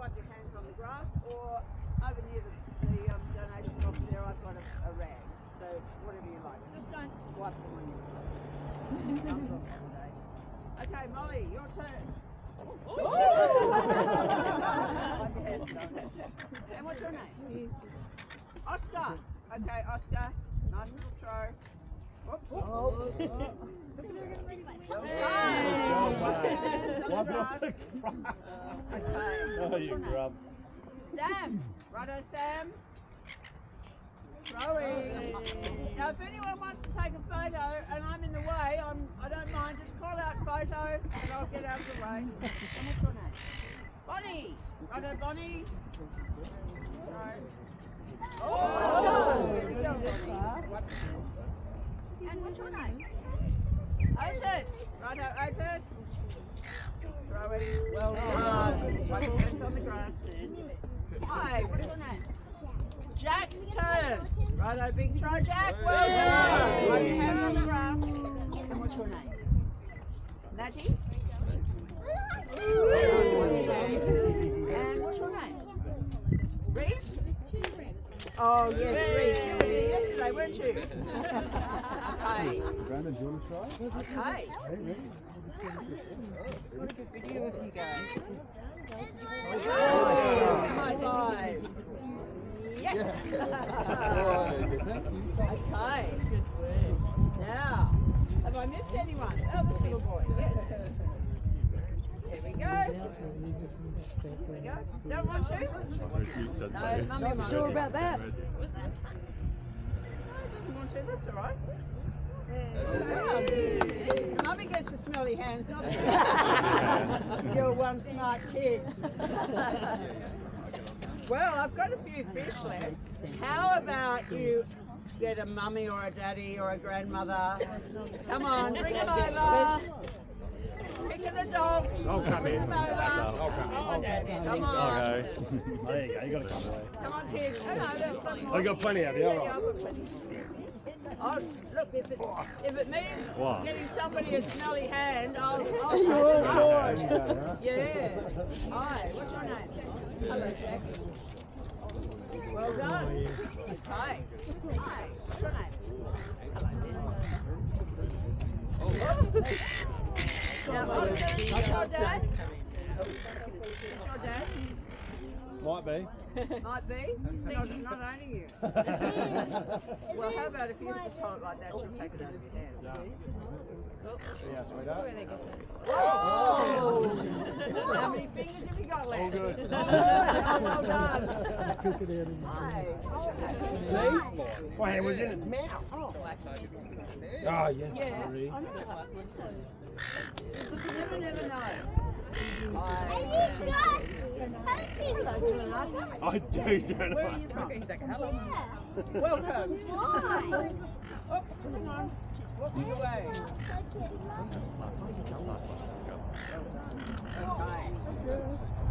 wipe your hands on the grass, or over near the, the um, donation box there, I've got a, a rag. So whatever you like. Just don't wipe them on your clothes. Comes off holiday. Okay, Molly, your turn. Wipe your hands, don't. and what's your name? Oscar. Okay, Oscar. Nice little throw. Whoops. Oh. Wipe it off the Okay. Oh, you your name? grub. Sam. Righto, Sam. Throwing. Now, if anyone wants to take a photo and I'm in the way, I'm, I don't mind. Just call out photo and I'll get out of the way. And what's your name? Bonnie. Righto, Bonnie. Right. Oh, oh! good girl, Bonnie. And what's your name? Otis. Righto, Otis. Throwing. Well done. Wipe your hands on the grass. Hi, what's your name? Jack's turn. Righto, big throw, Jack. Well done. Your hands on the grass. And what's your name? Matty? Oh, yes, Reese. You were here yesterday, weren't you? okay. Brandon, do you want to try? Okay. Hey, ready? Got a good video of you guys. Oh, high five. Yes. Alright, thank you. okay. Now, have I missed anyone? Oh, this little boy. Yes. Here we go. There we go. Don't want to? No, mummy won't. Sure about that? No, doesn't want to. That's all right. Yeah. Mummy gets the smelly hands, not you. You're one smart kid. well, I've got a few fish left. How about you get a mummy or a daddy or a grandmother? Come on, bring them over. Pick an adult. I'll come in. them over. I'll come in. Come on. Okay. oh, there you go. You got to come away. Come on, kids. Oh, no, there's some more. Got plenty of you. Yeah, All yeah, right. I've. Oh, look, if it, if it means What? getting somebody a smelly hand, I'll, I'll You're all for There you go, huh? Yeah. Hi, what's your name? Hello, Jack. Well done. Hi. Hi, what's your name? Hello, dear. Now, Oscar, is your dad? Is your dad? Might be. Might be. Not, not owning you. Well, how about if you just hold it like that, she'll take it out of your hand. Yeah, sweetheart. Oh! How many fingers have you got left? All good. Oh, well done. Took it out in Hi. See? My hand was in its mouth. Oh, Oh, yeah. yeah. Sorry. I know. You never, never know. Hey, you guys! Hello, Donata. I do, don't Where I? are you from? Yeah. Welcome. Why? Oops, hang on. She's walking away. Okay.